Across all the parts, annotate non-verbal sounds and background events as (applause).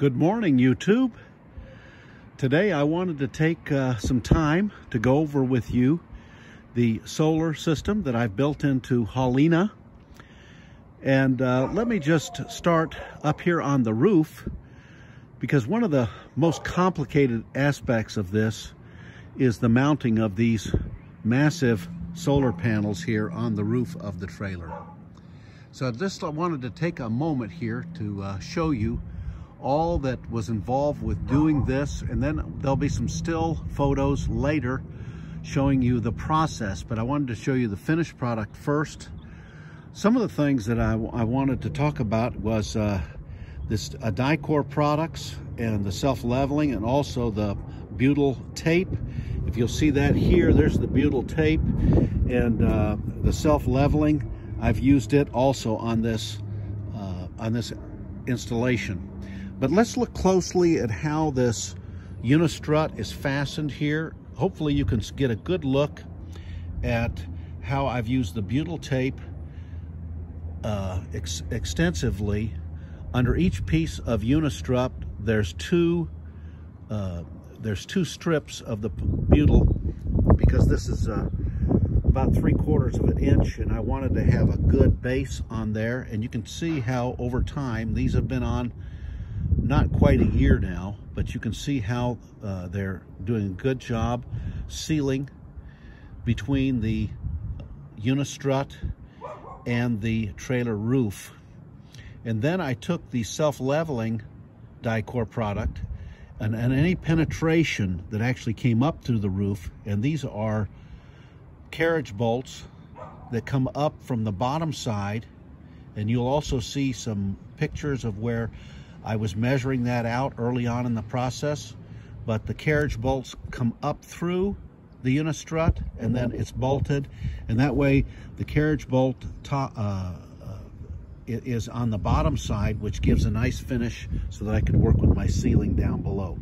Good morning, YouTube. Today I wanted to take uh, some time to go over with you the solar system that I've built into Haulina. And uh, let me just start up here on the roof because one of the most complicated aspects of this is the mounting of these massive solar panels here on the roof of the trailer. So I just wanted to take a moment here to uh, show you all that was involved with doing this. And then there'll be some still photos later showing you the process, but I wanted to show you the finished product first. Some of the things that I, I wanted to talk about was uh, this uh, Dicor products and the self-leveling and also the butyl tape. If you'll see that here, there's the butyl tape and uh, the self-leveling. I've used it also on this uh, on this installation. But let's look closely at how this unistrut is fastened here. Hopefully you can get a good look at how I've used the butyl tape uh, ex extensively. Under each piece of unistrut, there's two uh, there's two strips of the butyl because this is uh, about three quarters of an inch and I wanted to have a good base on there and you can see how over time these have been on not quite a year now, but you can see how uh, they're doing a good job sealing between the unistrut and the trailer roof. And then I took the self-leveling Dicor product and, and any penetration that actually came up through the roof, and these are carriage bolts that come up from the bottom side, and you'll also see some pictures of where I was measuring that out early on in the process, but the carriage bolts come up through the unistrut and then it's bolted. And that way the carriage bolt uh, uh, is on the bottom side, which gives a nice finish so that I can work with my ceiling down below.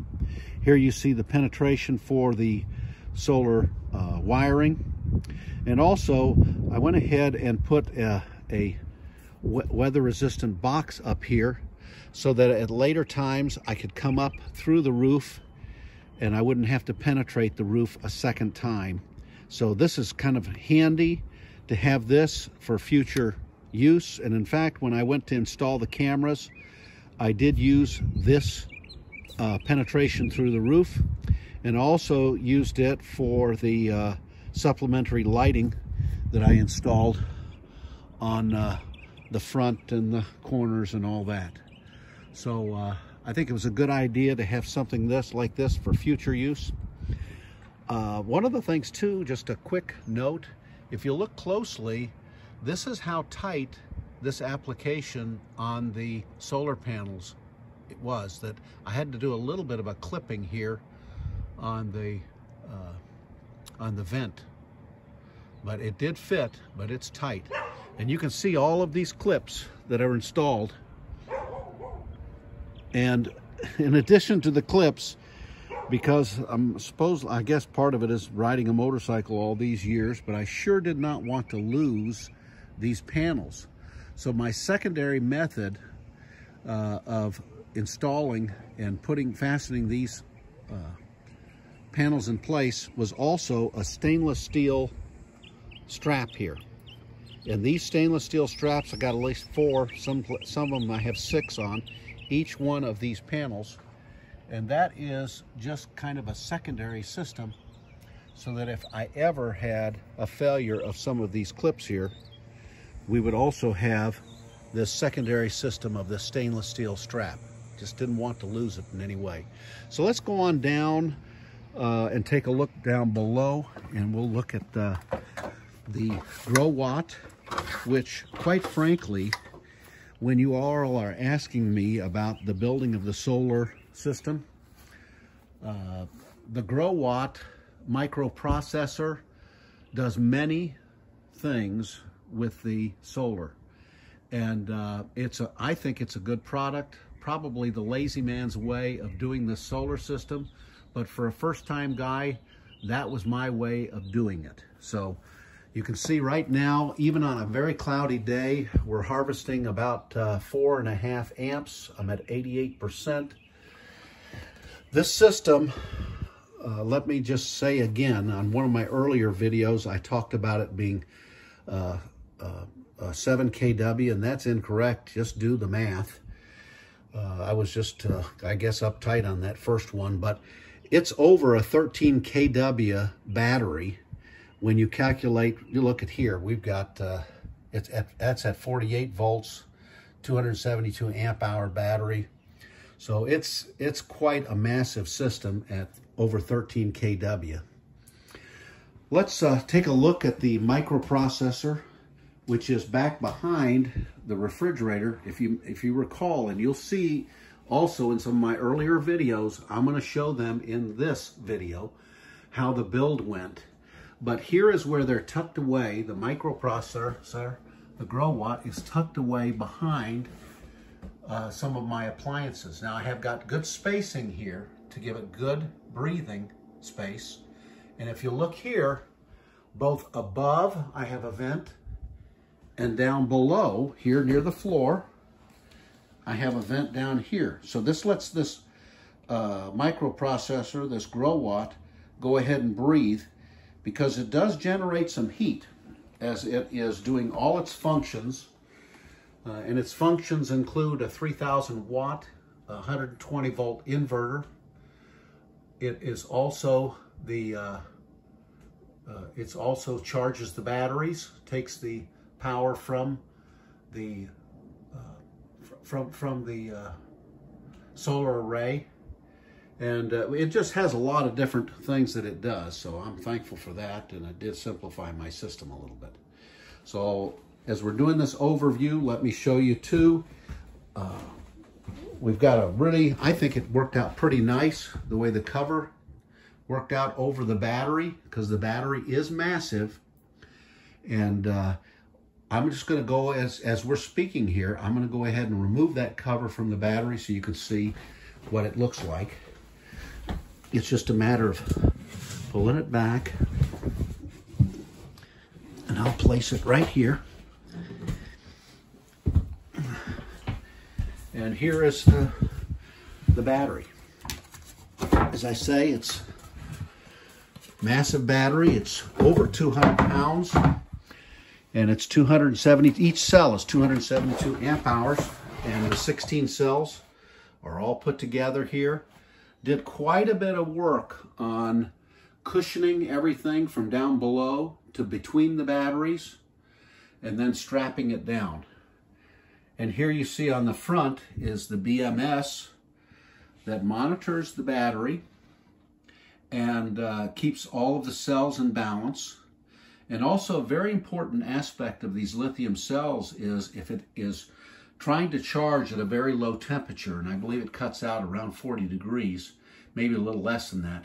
Here you see the penetration for the solar uh, wiring. And also, I went ahead and put a, a weather resistant box up here so that at later times I could come up through the roof and I wouldn't have to penetrate the roof a second time. So this is kind of handy to have this for future use. And in fact, when I went to install the cameras, I did use this uh, penetration through the roof and also used it for the uh, supplementary lighting that I installed on uh, the front and the corners and all that. So uh, I think it was a good idea to have something this like this for future use. Uh, one of the things too, just a quick note, if you look closely, this is how tight this application on the solar panels it was that I had to do a little bit of a clipping here on the uh, on the vent but it did fit but it's tight and you can see all of these clips that are installed and in addition to the clips, because I'm supposed, I guess part of it is riding a motorcycle all these years, but I sure did not want to lose these panels. So my secondary method uh, of installing and putting, fastening these uh, panels in place was also a stainless steel strap here. And these stainless steel straps, I got at least four, some, some of them I have six on, each one of these panels. And that is just kind of a secondary system so that if I ever had a failure of some of these clips here, we would also have this secondary system of the stainless steel strap. Just didn't want to lose it in any way. So let's go on down uh, and take a look down below and we'll look at the, the Growatt, which quite frankly when you all are asking me about the building of the solar system, uh, the Growatt microprocessor does many things with the solar. And uh, it's a, I think it's a good product, probably the lazy man's way of doing the solar system. But for a first time guy, that was my way of doing it. So you can see right now, even on a very cloudy day, we're harvesting about uh, four and a half amps. I'm at 88%. This system, uh, let me just say again, on one of my earlier videos, I talked about it being uh, uh, 7 kW, and that's incorrect. Just do the math. Uh, I was just, uh, I guess, uptight on that first one, but it's over a 13 kW battery. When you calculate, you look at here, we've got, uh, it's at, that's at 48 volts, 272 amp hour battery. So it's, it's quite a massive system at over 13 kW. Let's uh, take a look at the microprocessor, which is back behind the refrigerator. If you, if you recall, and you'll see also in some of my earlier videos, I'm going to show them in this video how the build went. But here is where they're tucked away. The microprocessor, the Growatt, is tucked away behind uh, some of my appliances. Now I have got good spacing here to give it good breathing space. And if you look here, both above I have a vent and down below here near the floor, I have a vent down here. So this lets this uh, microprocessor, this Growatt, go ahead and breathe because it does generate some heat as it is doing all its functions uh, and its functions include a 3000 watt, 120 volt inverter. It is also the, uh, uh, it's also charges the batteries, takes the power from the, uh, from, from the uh, solar array. And uh, it just has a lot of different things that it does. So I'm thankful for that. And it did simplify my system a little bit. So as we're doing this overview, let me show you two. Uh, we've got a really, I think it worked out pretty nice, the way the cover worked out over the battery, because the battery is massive. And uh, I'm just going to go, as, as we're speaking here, I'm going to go ahead and remove that cover from the battery so you can see what it looks like. It's just a matter of pulling it back. And I'll place it right here. And here is the, the battery. As I say, it's massive battery. It's over 200 pounds and it's 270, each cell is 272 amp hours and the 16 cells are all put together here. Did quite a bit of work on cushioning everything from down below to between the batteries and then strapping it down. And here you see on the front is the BMS that monitors the battery and uh, keeps all of the cells in balance. And also a very important aspect of these lithium cells is if it is trying to charge at a very low temperature, and I believe it cuts out around 40 degrees, maybe a little less than that,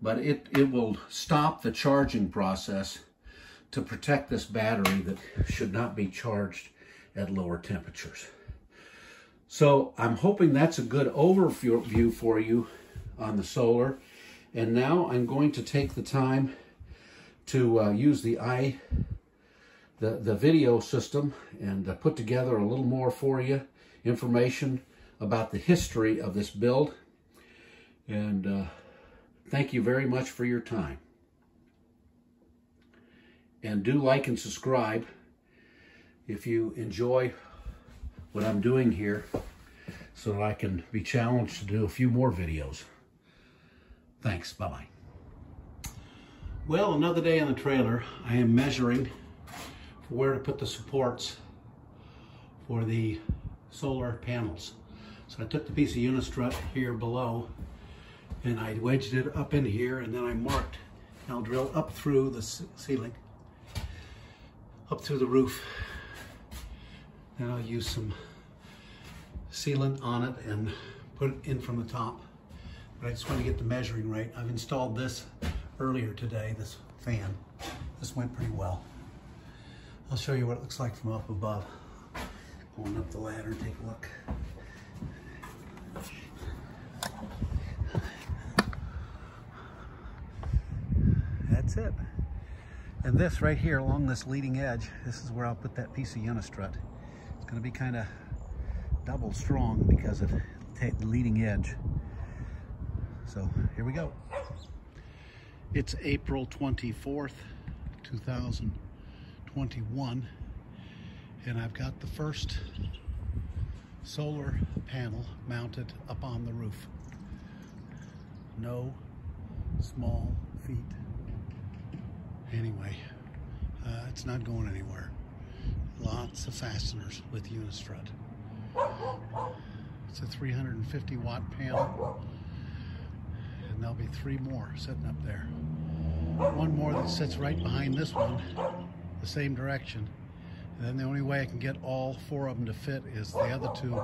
but it, it will stop the charging process to protect this battery that should not be charged at lower temperatures. So I'm hoping that's a good overview for you on the solar. And now I'm going to take the time to uh, use the i the, the video system and uh, put together a little more for you information about the history of this build. And uh, thank you very much for your time. And do like and subscribe if you enjoy what I'm doing here so that I can be challenged to do a few more videos. Thanks. Bye-bye. Well, another day on the trailer. I am measuring where to put the supports for the solar panels. So I took the piece of unistrut here below and I wedged it up in here and then I marked. I'll drill up through the ceiling, up through the roof then I'll use some sealant on it and put it in from the top. But I just want to get the measuring right. I've installed this earlier today, this fan. This went pretty well. I'll show you what it looks like from up above. Going up the ladder, and take a look. That's it. And this right here along this leading edge, this is where I'll put that piece of unistrut It's going to be kind of double strong because of the leading edge. So here we go. It's April 24th, 2021, and I've got the first solar panel mounted up on the roof. No small feat. Anyway, uh, it's not going anywhere. Lots of fasteners with Unistrut. It's a 350 watt panel and there'll be three more sitting up there. One more that sits right behind this one, the same direction. And then the only way I can get all four of them to fit is the other two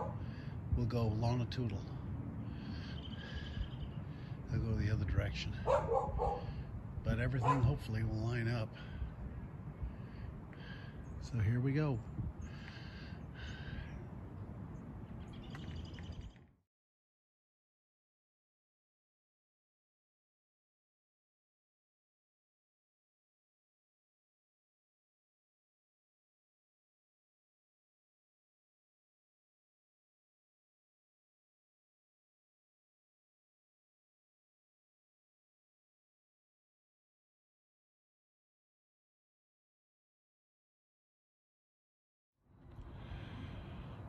will go longitudinal. They'll go the other direction. But everything hopefully will line up. So here we go.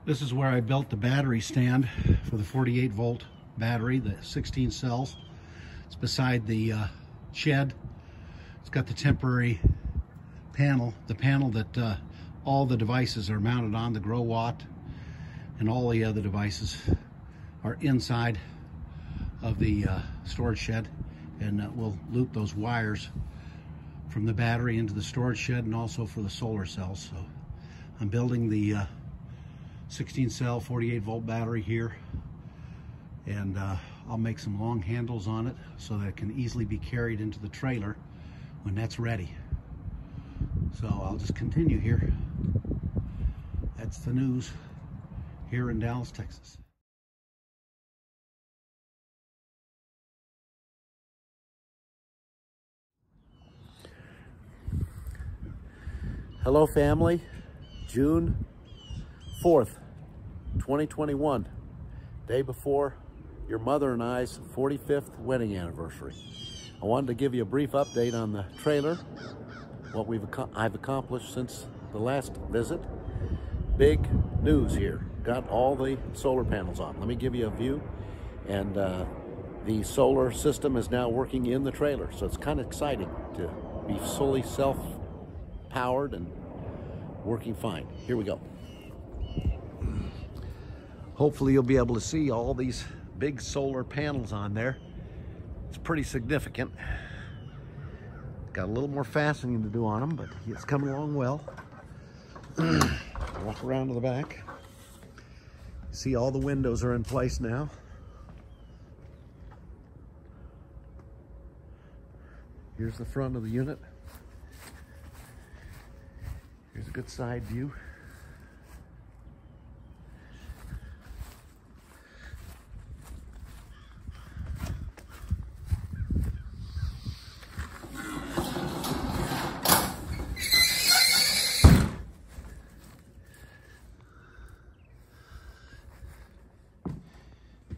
This is where I built the battery stand for the 48 volt battery, the 16 cells. It's beside the uh, shed. It's got the temporary panel, the panel that uh, all the devices are mounted on, the Growatt and all the other devices are inside of the uh, storage shed and uh, we'll loop those wires from the battery into the storage shed and also for the solar cells. So I'm building the uh, 16 cell 48 volt battery here. And uh, I'll make some long handles on it so that it can easily be carried into the trailer when that's ready. So I'll just continue here. That's the news here in Dallas Texas. Hello family. June 4th 2021, day before your mother and I's 45th wedding anniversary. I wanted to give you a brief update on the trailer, what we've I've accomplished since the last visit. Big news here. Got all the solar panels on. Let me give you a view. And uh, the solar system is now working in the trailer. So it's kind of exciting to be fully self-powered and working fine. Here we go. Hopefully you'll be able to see all these big solar panels on there. It's pretty significant. Got a little more fastening to do on them, but it's coming along well. (clears throat) Walk around to the back. See all the windows are in place now. Here's the front of the unit. Here's a good side view.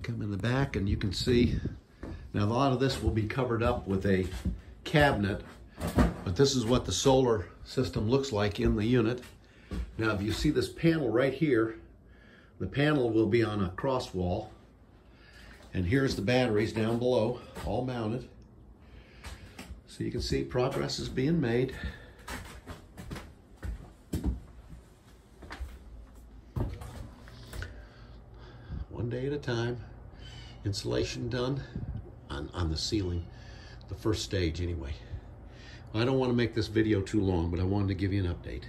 come in the back and you can see, now a lot of this will be covered up with a cabinet, but this is what the solar system looks like in the unit. Now if you see this panel right here, the panel will be on a cross wall. And here's the batteries down below, all mounted. So you can see progress is being made. One day at a time insulation done on, on the ceiling, the first stage anyway. I don't want to make this video too long, but I wanted to give you an update.